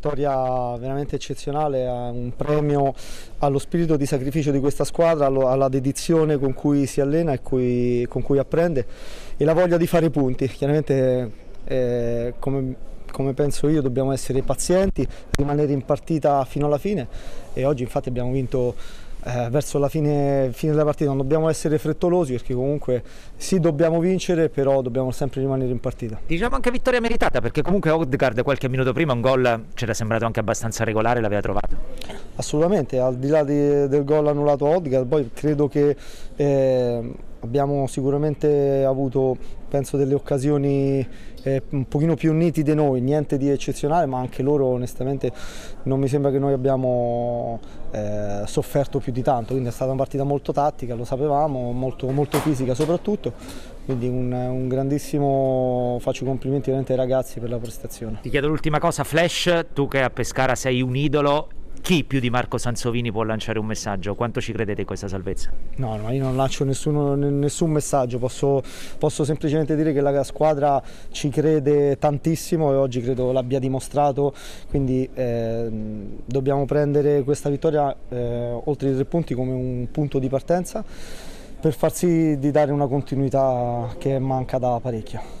vittoria veramente eccezionale, un premio allo spirito di sacrificio di questa squadra, alla dedizione con cui si allena e cui, con cui apprende e la voglia di fare i punti. Chiaramente eh, come, come penso io dobbiamo essere pazienti, rimanere in partita fino alla fine e oggi infatti abbiamo vinto eh, verso la fine, fine, della partita non dobbiamo essere frettolosi perché comunque sì dobbiamo vincere però dobbiamo sempre rimanere in partita. Diciamo anche vittoria meritata perché comunque Odegaard qualche minuto prima un gol c'era sembrato anche abbastanza regolare l'aveva trovato. Assolutamente, al di là di, del gol annullato a Odegaard poi credo che eh, abbiamo sicuramente avuto penso delle occasioni eh, un pochino più nitide noi, niente di eccezionale, ma anche loro onestamente non mi sembra che noi abbiamo eh, sofferto più di tanto, quindi è stata una partita molto tattica, lo sapevamo, molto, molto fisica soprattutto, quindi un, un, grandissimo, faccio complimenti veramente ai ragazzi per la prestazione. Ti chiedo l'ultima cosa, Flash, tu che a Pescara sei un idolo, chi più di Marco Sansovini può lanciare un messaggio? Quanto ci credete in questa salvezza? No, no io non lancio nessuno, nessun messaggio, posso, posso, semplicemente dire che la squadra ci crede tantissimo e oggi credo l'abbia dimostrato, quindi eh, dobbiamo prendere questa vittoria eh, oltre i tre punti come un punto di partenza per far sì di dare una continuità che manca da parecchio.